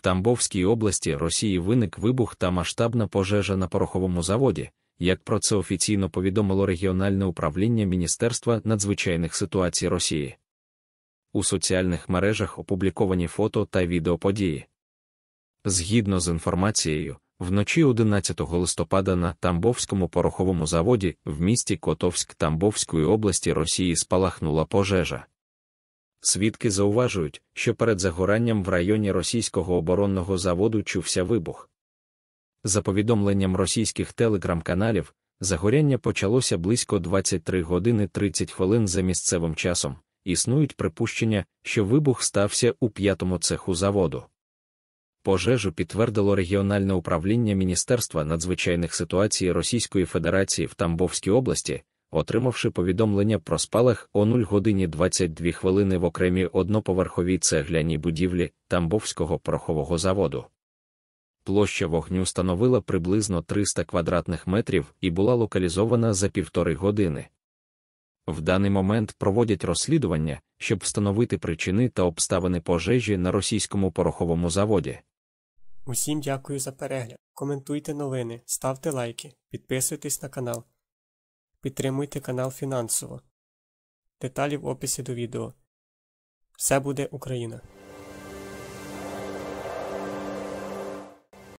Тамбовській області Росії виник вибух та масштабна пожежа на пороховому заводі, як про це офіційно повідомило регіональне управління Міністерства надзвичайних ситуацій Росії. У соціальних мережах опубліковані фото та відеоподії. Згідно з інформацією, вночі 11 листопада на Тамбовському пороховому заводі в місті Котовськ Тамбовської області Росії спалахнула пожежа. Свідки зауважують, що перед загоранням в районі російського оборонного заводу чувся вибух. За повідомленням російських телеграм-каналів, загоряння почалося близько 23 години 30 хвилин за місцевим часом. Існують припущення, що вибух стався у п'ятому цеху заводу. Пожежу підтвердило регіональне управління Міністерства надзвичайних ситуацій Російської Федерації в Тамбовській області, отримавши повідомлення про спалах о 0 годині 22 хвилини в окремій одноповерховій цегляній будівлі Тамбовського порохового заводу. Площа вогню становила приблизно 300 квадратних метрів і була локалізована за півтори години. В даний момент проводять розслідування, щоб встановити причини та обставини пожежі на російському пороховому заводі. Усім дякую за перегляд. Коментуйте новини, ставте лайки, підписуйтесь на канал. Підтримуйте канал фінансово. Деталі в описі до відео. Все буде Україна!